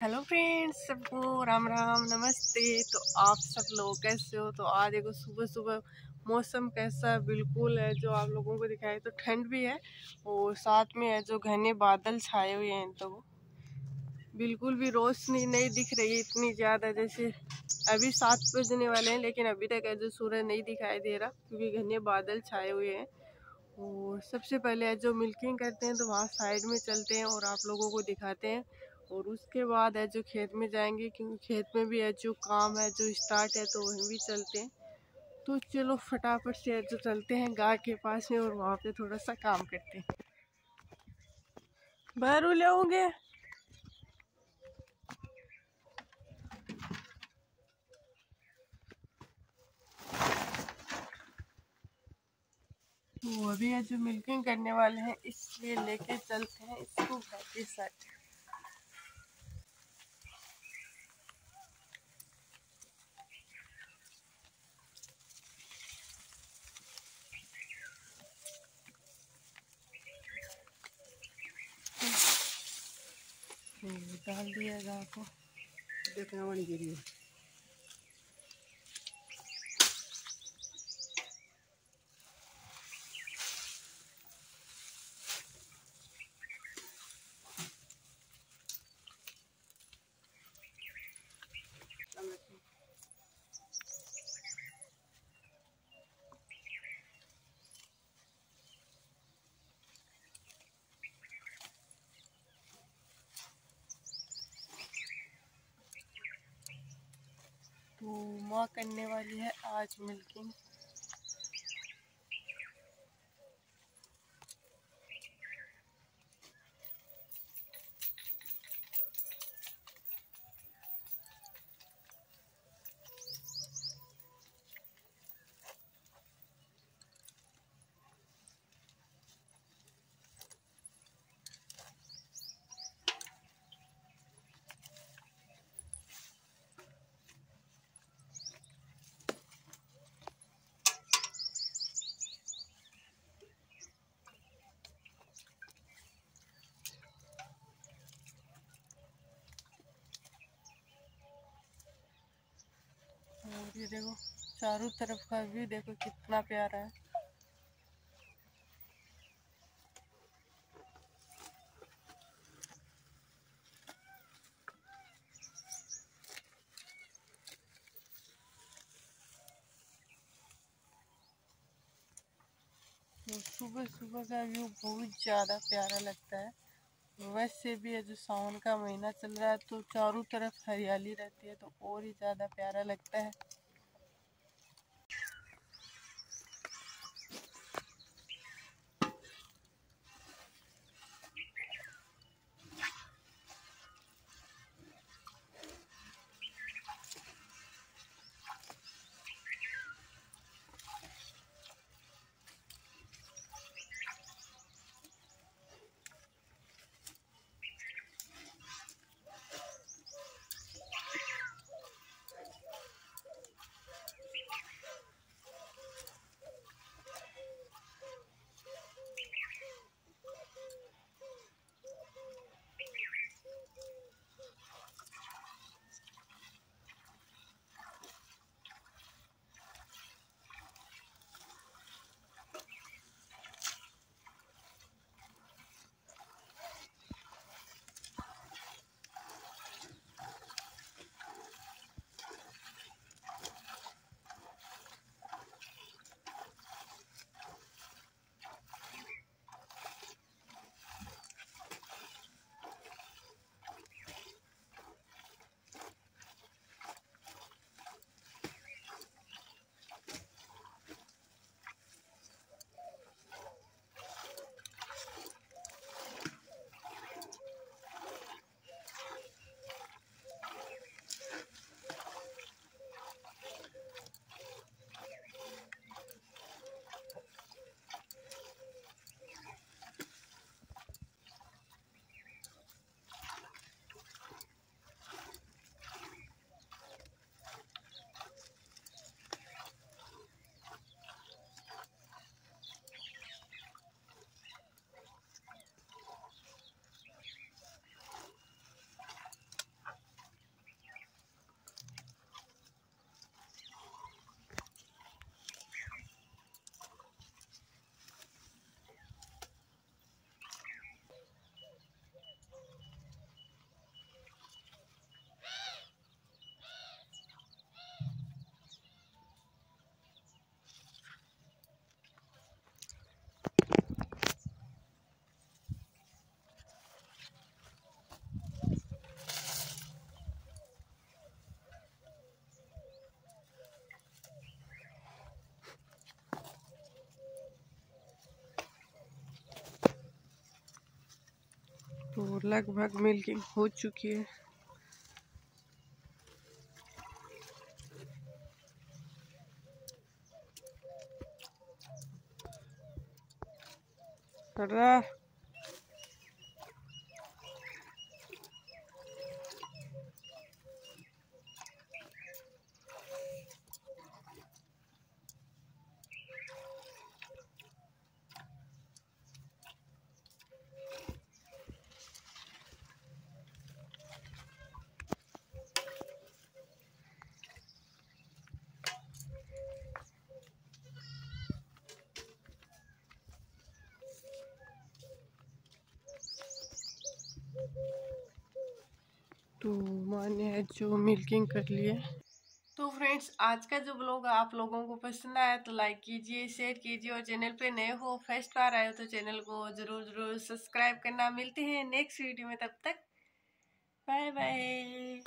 Hello friends, सबको राम राम, नमस्ते। तो आप सब लोग कैसे हो? तो आज देखो सुबह सुबह मौसम कैसा बिल्कुल है, जो आप लोगों को दिखाई तो ठंड भी है और साथ में है जो घने बादल छाए हुए हैं तो बिल्कुल भी रोशनी नहीं दिख रही इतनी ज़्यादा, जैसे अभी सात बजने वाले हैं, लेकिन अभी तक है जो सूरज नहीं दिखाई दे रहा, क्योंकि घने बादल छाए हुए हैं। और सबसे पहले जो मिल्किंग करते हैं तो वहाँ साइड में चलते हैं और आप लोगों को दिखाते हैं। और उसके बाद है जो खेत में जाएँगे, क्योंकि खेत में भी है, जो काम है, जो स्टार्ट है तो वहीं भी चलते हैं। तो चलो फटाफट से जो चलते हैं गाय के पास में और वहाँ पे थोड़ा सा काम करते हैं। बारू ले वो अभी है जो मिल्किंग करने वाले हैं, इसलिए लेके चलते हैं इसको घर के साथ। डाल दिया गाँव को। देखना गिरी करने वाली है आज मिल्किंग ये देखो, चारों तरफ़ का व्यू देखो कितना प्यारा है। तो सुबह सुबह का व्यू बहुत ज़्यादा प्यारा लगता है। वैसे भी है जो सावन का महीना चल रहा है तो चारों तरफ़ हरियाली रहती है तो और ही ज़्यादा प्यारा लगता है। लगभग मिल्किंग हो चुकी है। तो माँ ने जो मिल्किंग कर लिए। तो फ्रेंड्स आज का जो ब्लॉग आप लोगों को पसंद आया तो लाइक कीजिए शेयर कीजिए और चैनल पे नए हो फ़र्स्ट बार आए हो तो चैनल को ज़रूर ज़रूर सब्सक्राइब करना। मिलते हैं नेक्स्ट वीडियो में, तब तक। Bye bye